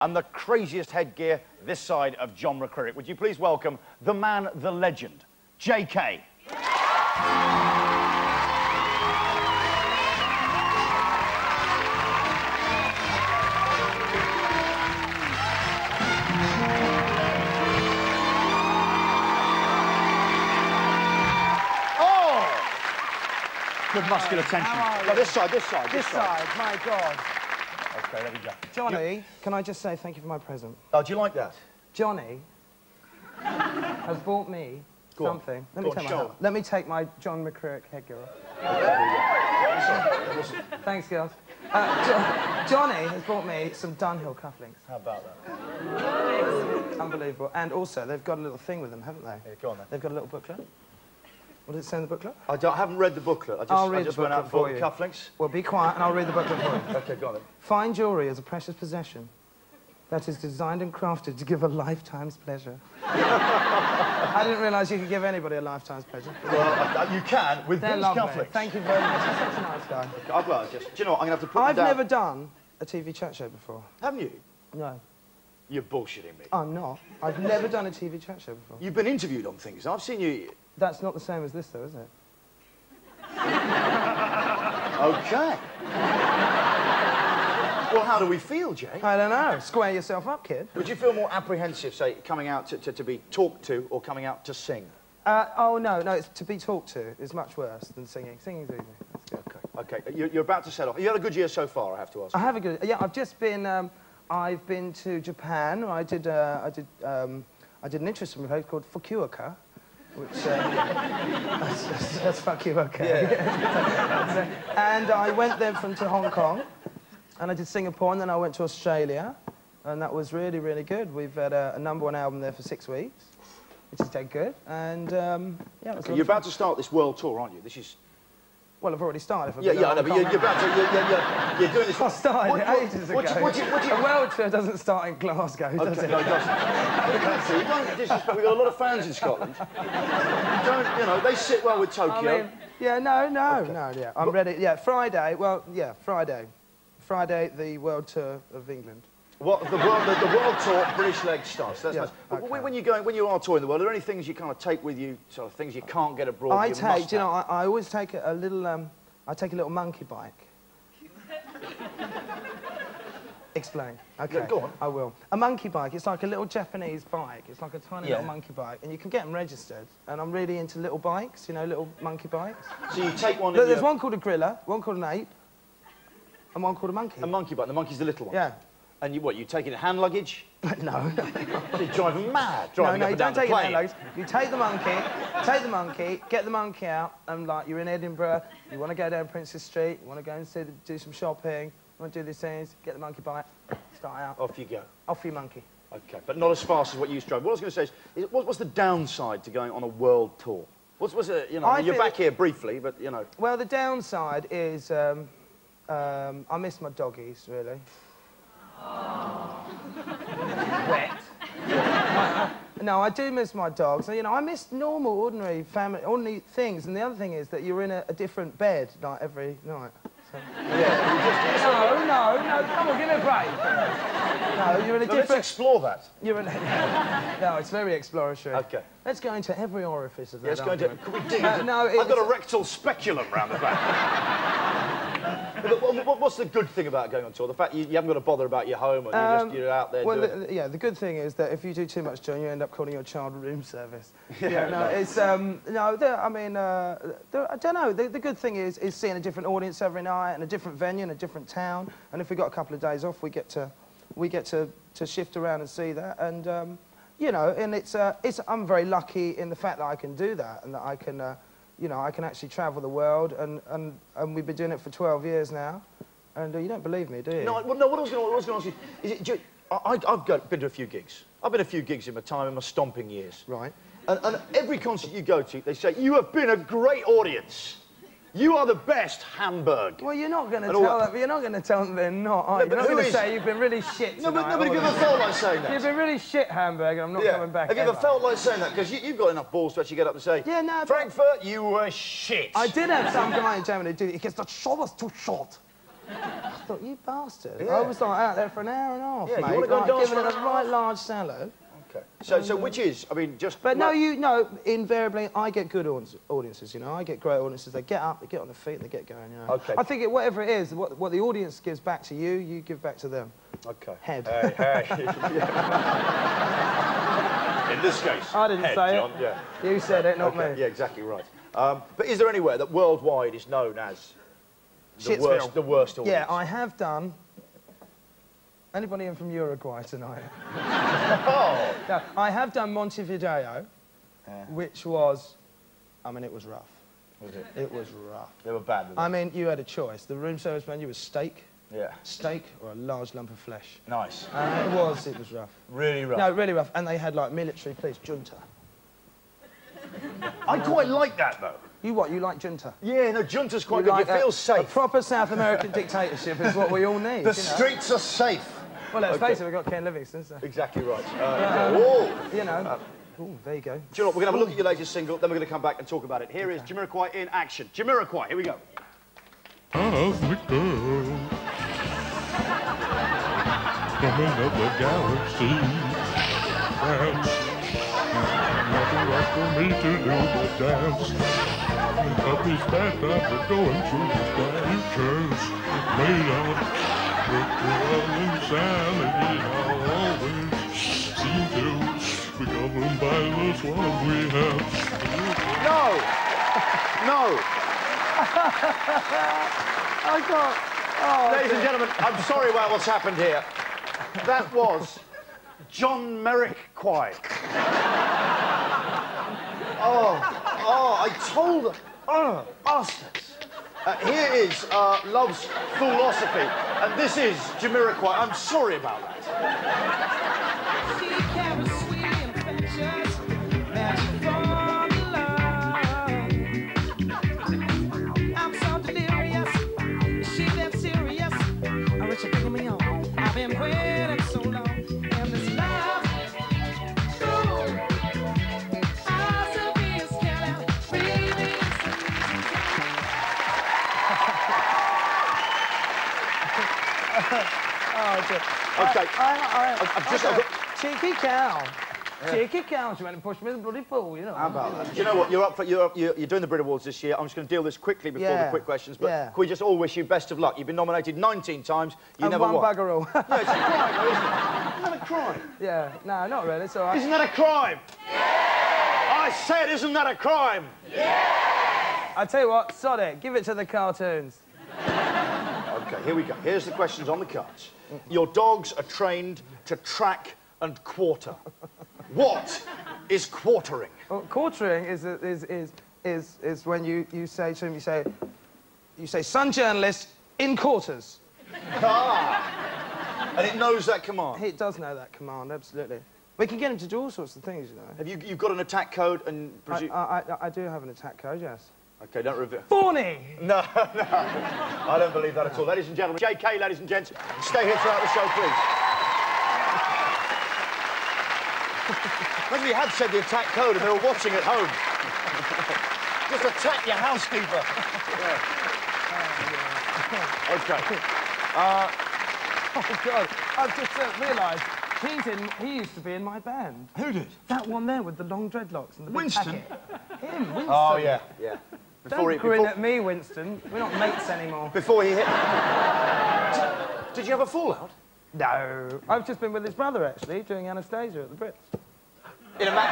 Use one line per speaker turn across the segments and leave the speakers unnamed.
and the craziest headgear this side of John McCririck. Would you please welcome the man, the legend, JK. Oh! Good muscular tension.
How are
No,
you?
this side, this side,
This side, my God.
Okay, there we go.
Johnny, can I just say thank you for my present?
Oh, do you like that?
Johnny has bought me
Go on.
something. Let
Go
me
on,
take my hat. Let me take my John McCririck headgear off. Thanks, girls. Uh, Johnny has bought me some Dunhill cufflinks.
How about that?
Unbelievable. And also, they've got a little thing with them, haven't they?
Here, go on then.
They've got a little booklet. What does it say in the booklet?
I, I haven't read the booklet. I just,
I'll
I just
the
went out
for you.
cufflinks.
Well, be quiet and I'll read the booklet for you.
Okay, go on then.
Fine jewellery is a precious possession that is designed and crafted to give a lifetime's pleasure. I didn't realise you could give anybody a lifetime's pleasure.
Well, I- you can with
They're
these
lovely.
cufflinks.
Thank you very much. You're such a nice guy.
I've well, just, do you know what? I'm going to have to put
I've never done a TV chat show before.
Haven't you?
No,
You're bullshitting me.
I'm not. I've never done a TV chat show before.
You've been interviewed on things. I've seen you...
That's not the same as this, though, is it?
Okay. well, how do we feel, Jay?
I don't know. Square yourself up, kid.
Would you feel more apprehensive, say, coming out to, to, to be talked to or coming out to sing?
Uh, oh, no, no, it's to be talked to is much worse than singing. Singing's easy.
Okay. Okay. You're, you're about to set off. You had a good year so far, I have to ask.
I have a good. Yeah, I've just been. Um, I've been to Japan. I did. Uh, I did. Um, I did an interesting place called Fukuoka, which. Uh, that's, that's, that's Fukuoka. and I went then from to Hong Kong, and I did Singapore, and then I went to Australia, and that was really, really good. We've had a, a number one album there for six weeks, which is dead good. And um, yeah, it was a
You're
fun.
about to start this world tour, aren't you? This is...
Well, I've already started. If
Yeah, yeah, I know, but you're, you're
Kong.
about to... You're, you're, you're, you're doing this...
I started
What- what-
ages ago.
what do you- what do you- what do you-
A world tour doesn't start in Glasgow, does
Okay,
it?
no, it doesn't. That's it. You don't disrespect. We've got a lot of fans in Scotland. You don't, you know, they sit well with
I
Tokyo.
mean, yeah, no, no,
Okay.
no, yeah. I'm ready. Yeah, Friday. Well, yeah, Friday. Friday, the world tour of England.
What the world, the, the world tour British leg starts. That's
Yeah,
nice. But
okay.
when, you going, when you are touring the world, are there any things you kind of take with you, sort of things you can't get abroad?
I
you
take, you know. I, I always take a, a little, um, I take a little monkey bike. Explain. Okay.
Yeah, go on.
I will. A monkey bike. It's like a little Japanese bike. It's like a tiny
Yeah.
little monkey bike, and you can get them registered. And I'm really into little bikes. You know, little monkey bikes.
So you take one.
Look, there's
your,
one called a gorilla, one called an ape, and one called a monkey.
a monkey bike. The monkey's the little one.
yeah.
And you what? You taking in hand luggage?
no.
You're driving mad.
No,
Driving
no,
up
you don't take
plane.
in loads. You take the monkey, take the monkey, get the monkey out, and like you're in Edinburgh, you want to go down Princes Street, you want to go and see do some shopping, you want to do these things, get the monkey bike, start out,
Off you go.
off you monkey.
Okay, but not as fast as what you used to drive. What I was going to say is, is what, what's the downside to going on a world tour? What's, what's it, you know,
I
you're back here briefly, but, you know.
Well, the downside is um, um, I miss my doggies really. Wet. No, I do miss my dogs. You know, I miss normal, ordinary family, ordinary things. And the other thing is that you're in a, a different bed like every night. So- No, no, no. Come on, give me a break. No, you're in a
So let's
different.
explore that.
You're in. no, it's very exploratory.
Okay.
Let's go into every orifice of that.
Let's go into...
argument.
Could we dig
Uh,
into-
no,
I've got a rectal speculum round the back. But what- what- what's the good thing about going on tour? The fact you, you haven't got to bother about your home and you're,
Um,
just, you're out there
Well,
doing...
the, yeah, the good thing is that if you do too much, John, you end up calling your child room service.
Yeah,
no,
no.
it's um, no. I mean, uh, I don't know. The, the good thing is is seeing a different audience every night and a different venue and a different town. And if we got a couple of days off, we get to we get to, to shift around and see that. And um, you know, and it's uh, it's I'm very lucky in the fact that I can do that and that I can. Uh, you know, I can actually travel the world, and, and, and we've been doing it for 12 years now. And uh, you don't believe me, do you?
No, I- well, no, what I was going to ask you is, it, do you, I, got, been to a few gigs. I've been to a few gigs in my time, in my stomping years.
Right.
And, and every concert you go to, they say, you have been a great audience. You are the best, Hamburg.
Well, you're not going to tell
that-
them. You're not going to tell them they're not. Are
No,
you?
but
You're not going to say you've been really shit.
No, but,
tonight,
no, but have
all
ever felt like saying that?
You've been really shit, Hamburg, and I'm not coming back.
Have you ever
ever.
felt like saying that? Because you, you've got enough balls to actually get up and say,
Yeah, no,
Frankfurt, you were shit.
I did have some guy in Germany do it because the show was too short. I thought, you bastard.
Yeah.
I was like out there for an hour and a half,
Yeah, you wanna go and
like,
dance
giving it a right large salad.
Okay. So, so which is? I mean, just.
But no, you know, invariably, I get good audiences, you know. I get great audiences. They get up, they get on their feet, and they get going, you know.
Okay.
I think it, whatever it is, what, what the audience gives back to you, you give back to them.
Okay.
Head.
Hey, hey. In this case.
I didn't
head,
say
John.
it.
Yeah.
You said it, not
Okay,
me.
Yeah, exactly right. Um, but is there anywhere that worldwide is known as the
Shitsville.
worst, the worst audience?
Yeah, I have done. Anybody in from Uruguay tonight?
Oh.
no, I have done Montevideo,
Yeah.
which was, I mean, it was rough.
Was it?
It was rough.
They were bad.
I mean, you had a choice. The room service menu was steak,
Yeah.
steak, or a large lump of flesh.
Nice.
And it was, it was rough.
Really rough.
No, really rough. And they had like military police, junta.
I quite like that though.
You what? You like junta?
Yeah, no, junta's quite
you
good.
like
you
a-
feel
A
safe.
proper South American dictatorship is what we all need.
The
you know?
streets are safe.
Well, let's
Okay.
face it, we've got Ken Livingstone, so.
Exactly right. Uh, oh.
You know. Oh, there you go.
Do you know what? We're going to have a look at your latest single, then we're going to come back and talk about it. Here is Jamiroquai in action. Jamiroquai, here we go.
of the girl from another galaxy. Perhaps nothing right for me to do but dance. But these bad times are going through the stations made out virtual insanity. Always seem to be governed by the swallow we have.
No! No!
I got. Oh,
Ladies and gentlemen, I'm sorry about what's happened here. That was John Merrick Quay. Oh, oh, I told them. Oh, bastards. Uh, here is uh, Love Foolosophy, and this is Jamiroquai. I'm sorry about that.
I've
just-
I
I've
got- Cheeky cow. Cheeky cow. She went and pushed me in the bloody pool, you know.
How about that? Do you know what? You're up for you're, up, you're, you're doing the Brit Awards this year. I'm just going to deal this quickly before the quick questions. But
Yeah.
can we just all wish you best of luck? You've been nominated 19 times. You
and
never
one
won.
bugger all.
Yeah, it's a crime, though, isn't it? Isn't that a crime?
yeah, no, not really. It's all right.
Isn't that a crime? Yeah. I said, isn't that a crime? Yeah.
I tell you what, sod it. Give it to the cartoons.
Okay, here we go. Here's the questions on the cards. Your dogs are trained to track and quarter. What is quartering?
Well, quartering is, is, is, is, is when you, you say to him, you say, you say, son journalist in quarters. ah!
And it knows that command.
It does know that command, absolutely. We can get him to do all sorts of things, you know.
Have you you've got an attack code and
I, I, I, I do have an attack code, yes.
Okay, don't reveal.
Thorny!
No, no. I don't believe that at all. Ladies and gentlemen, JK, ladies and gents, stay here throughout the show, please. Maybe you had said the attack code and they were watching at home. Just attack your housekeeper. Yeah. Okay.
Oh, God. I've just uh, realised he's in, he used to be in my band.
Who did?
That one there with the long dreadlocks and the
Winston?
Him, Winston.
Oh, yeah, yeah.
Don't
Before he,
grin
before,
at me, Winston. We're not mates anymore.
before he hit... Did, did you have a fallout?
No. I've just been with his brother, actually, doing Anastacia at the Brits.
In a ma-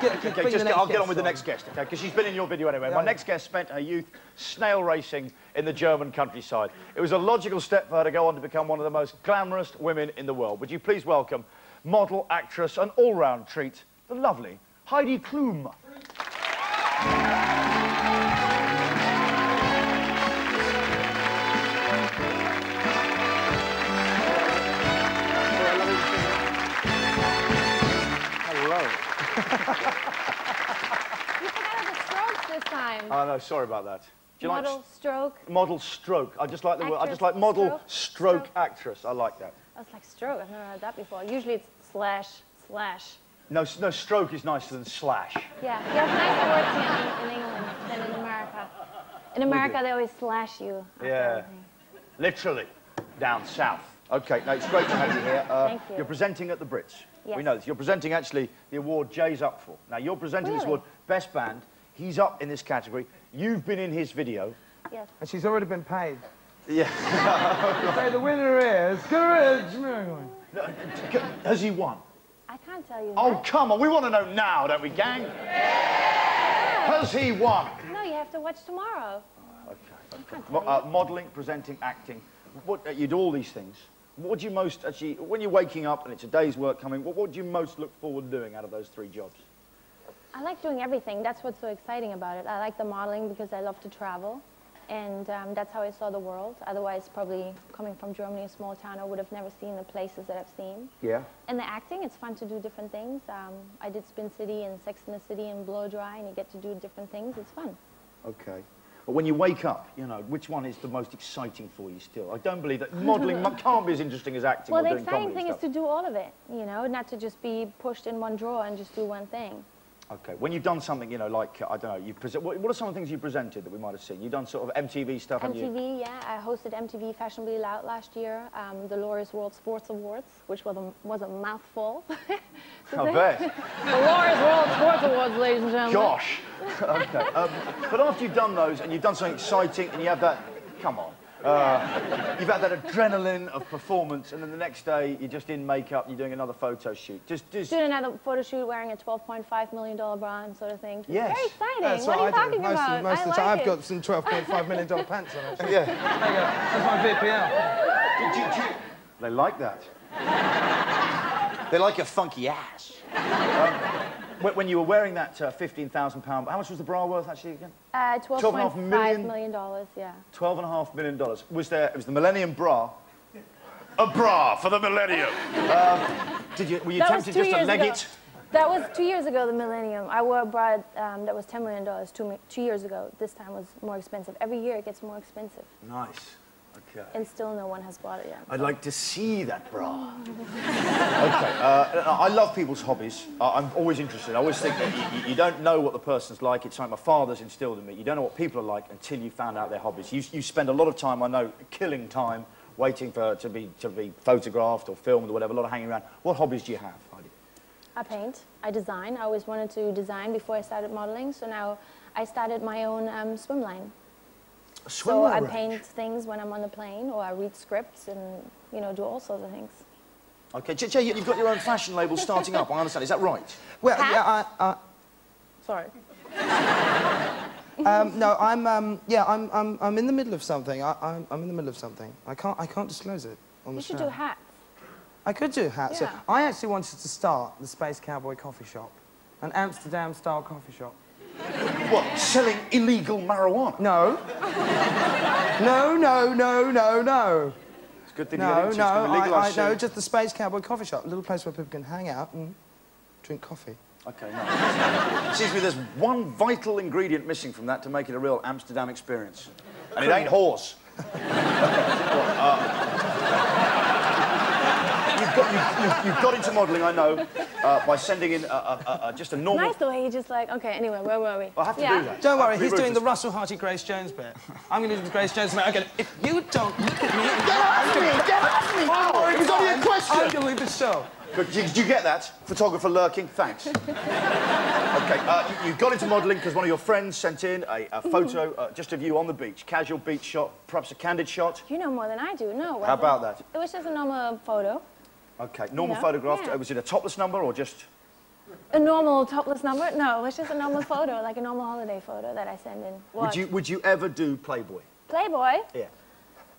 Get,
Okay, just get, I'll get on with the next guest, okay? Because she's been in your video anyway. My
Yeah.
next guest spent her youth snail racing in the German countryside. It was a logical step for her to go on to become one of the most glamorous women in the world. Would you please welcome model, actress, and all-round treat, the lovely Heidi Klum.
You forgot the strokes this time.
Oh, no, sorry about that. Do you
Model,
like
stroke.
model stroke? I just like the word. I just like model
stroke,
stroke
stroke.
actress. I like that.
I was like, stroke. I've never heard that before. Usually it's slash, slash.
No, no, stroke is nicer than slash.
Yeah, you have nicer words in, in England than in America. In America, they always slash you.
Yeah.
everything.
Literally, down south. Okay, no, it's great to have you here. Uh,
Thank you.
You're presenting at the Brits. We know this. You're presenting actually the award Jay's up for. Now, you're presenting this award, Best Band. He's up in this category. You've been in his video.
Yes.
And she's already been paid.
Yeah.
So the winner is Courage
Has he won?
I can't tell you.
Oh,
that.
come on. We want to know now, don't we, gang? Has he won?
No, you have to watch tomorrow.
Mo- uh, modelling, presenting, acting. What, uh, you do all these things. What do you most actually, when you're waking up and it's a day's work coming, what, what do you most look forward to doing out of those three jobs?
I like doing everything. That's what's so exciting about it. I like the modeling because I love to travel. And um, that's how I saw the world. Otherwise, probably coming from Germany, a small town, I would have never seen the places that I've seen.
Yeah.
And the acting, it's fun to do different things. Um, I did Spin City and Sex in the City and Blow Dry, and you get to do different things. It's fun.
Okay. But when you wake up, you know, which one is the most exciting for you still? I don't believe that modelling can't be as interesting as acting
Well, the exciting thing is to do all of it, you know, not to just be pushed in one drawer and just do one thing.
Okay. When you've done something, you know, like, I don't know, you present, what, what are some of the things you presented that we might have seen? You've done sort of MTV stuff?
MTV, yeah. I hosted MTV Fashionably Loud last year, um, the Laureus World Sports Awards, which was a, was a mouthful.
I bet.
the Laureus World Sports Awards, ladies and gentlemen.
Gosh. okay. Um, but after you've done those and you've done something exciting and you have that, come on, uh, you've had that adrenaline of performance and then the next day you're just in makeup and you're doing another photo shoot. Just, just,
Doing another photo shoot wearing a $12.5 million bra and sort of thing. It's
Yes.
very exciting.
That's
what,
what,
are you
I
talking
do. Most
about?
of, most
I
of the
like
time, I've got some $12.5 million pants on.
yeah.
There you go. That's my VPL.
They like that. they like your funky ass. Um, when, when you were wearing that uh, £15,000, how much was the bra worth actually again?
Uh,
$12.5
$12.5
million?
million dollars, yeah.
$12.5 million. Was there, it was the Millennium Bra. A bra for the Millennium. Um, did you, were you
That was
tempted
two
just to
years
leg
ago.
it?
That was two years ago, the Millennium. I wore a bra um, that was $10 million two, mi- two years ago. This time was more expensive. Every year it gets more expensive.
Nice. Okay.
And still no one has bought it yet.
I'd like to see that bra. okay. Uh, I love people's hobbies. I'm always interested. I always think that you, you- don't know what the person's like. It's like my father's instilled in me. You don't know what people are like until you found out their hobbies. You, you spend a lot of time, I know, killing time, waiting for to be to be photographed or filmed or whatever. A lot of hanging around. What hobbies do you have, Heidi?
I paint, I design. I always wanted to design before I started modeling, so now I started my own um, swim line. So I
swimwear
paint things when I'm on the plane, or I read scripts and you know do all sorts of things.
Okay, Jay, you've got your own fashion label starting up. I understand. Is that right?
Well, yeah, I, I,
Sorry.
Um, no, I'm, um, yeah, I'm, I'm, I'm in the middle of something. I, I'm, I'm in the middle of something. I can't, I can't disclose it on the
You should
show.
do hats.
I could do hats.
Yeah.
I actually wanted to start the Space Cowboy Coffee Shop, an Amsterdam-style coffee shop.
What? Selling illegal marijuana?
No. no, no, no, no, no.
It's a good thing to
No,
into.
no, I, I, no, just the Space Cowboy Coffee Shop, a little place where people can hang out and drink coffee.
Okay, no. Seems to me there's one vital ingredient missing from that to make it a real Amsterdam experience. And it ain't whores. Uh, you've, got, you've, you've got into modelling, I know, uh, by sending in a, a, a, a, just a normal...
Nice the way you just like. Okay. Anyway, where were we?
I have to
yeah.
do that.
Don't worry, he's doing the. Russell Harty Grace Jones bit. I'm going to do the Grace Jones bit. Okay, if you don't look at me...
Get off me! Get off me!
Oh,
it was only a question!
I'm going to leave the show.
Good. Did, did you get that? Photographer lurking? Thanks. okay, uh, you, you got into modelling because one of your friends sent in a, a photo uh, just of you on the beach. Casual beach shot, perhaps a candid shot.
You know more than I do. No.
How about that?
It was just a normal photo.
Okay, normal
know,
photograph.
yeah.
Was it a topless number or just...
A normal topless number? No, it's just a normal photo, like a normal holiday photo that I send in.
Would you, would you ever do Playboy?
Playboy?
Yeah.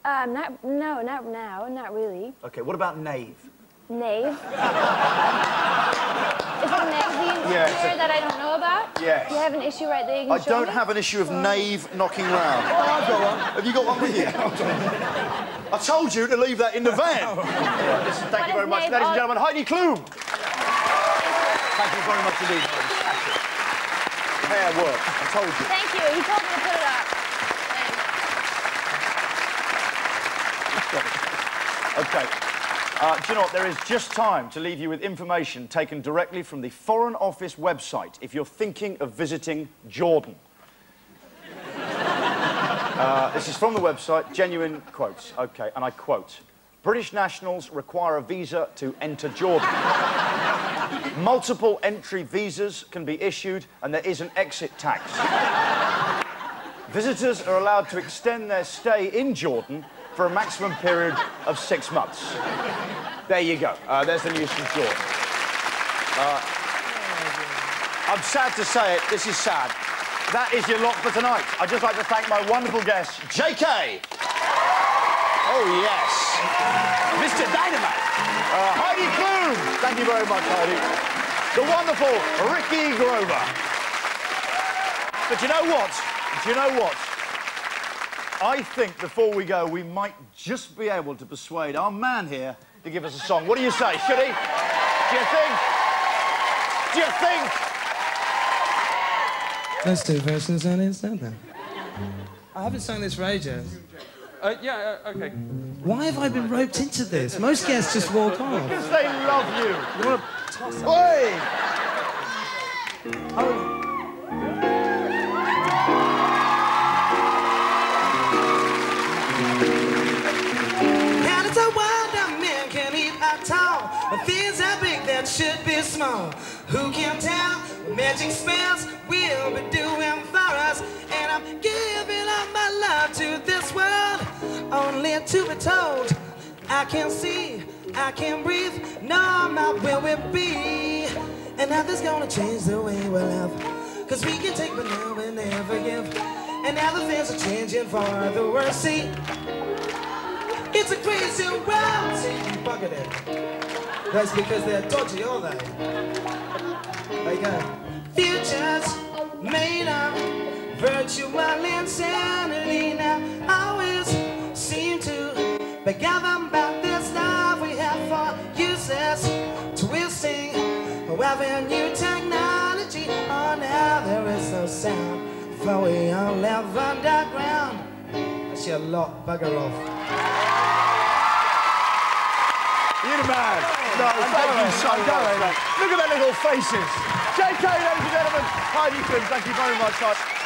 Um, not, no, not now, not really.
Okay, what about Knave?
Knave. Is it a magazine
Yeah, it's
here
a-
that I don't know about?
Yes.
You have an issue right there you
I don't
me?
have an issue of Knave knocking round. Oh, I've got one. Have you got one with you? I told you to leave that in the van. Yeah, listen, thank you very much.
Knave
Ladies and gentlemen, Heidi Klum. Thank you very much indeed. Fantastic. Hair work, I told you.
Thank you. He told me to put it up.
Okay. Uh, do you know what? There is just time to leave you with information taken directly from the Foreign Office website if you're thinking of visiting Jordan. Uh, this is from the website, genuine quotes. Okay, and I quote British nationals require a visa to enter Jordan. Multiple entry visas can be issued, and there is an exit tax. Visitors are allowed to extend their stay in Jordan for a maximum period of six months. There you go. Uh, there's the news from Jordan. Uh, I'm sad to say it, this is sad. That is your lot for tonight. I'd just like to thank my wonderful guest, JK. Oh, yes. Mr. Dynamite. Uh, Heidi Klum. Thank you very much, Heidi. The wonderful Ricky Grover. But you know what? Do you know what? I think before we go, we might just be able to persuade our man here to give us a song. What do you say? Should he? Do you think? Do you think?
Let's do verses and instead then. I haven't sung this for ages.
Uh, yeah, uh, okay.
Why have I been roped into this? Most guests just walk off.
Because they love you.
You want to toss up?
Oi!
And it's a wonder men can eat at all. But things are big that should be small. Who can tell what magic spells will be doing for us? And I'm giving up my love to this world, only to be told. I can't see, I can't breathe, no more where we be. And nothing's gonna change the way we live. Cause we can take but now never, never give. And now the things are changing for the worse. See, it's a crazy world. See, you buggered it. That's because they're dodgy, are they? There you go. Futures made of virtual insanity now always seem to be governed by this love we have for useless twisting. However, new technology, oh now there is no sound. For we all live underground. That's your lot, bugger off.
You're the man. No, thank you so much. mate. Look at their little faces. JK, ladies and gentlemen. Heidi Klum, thank you very much.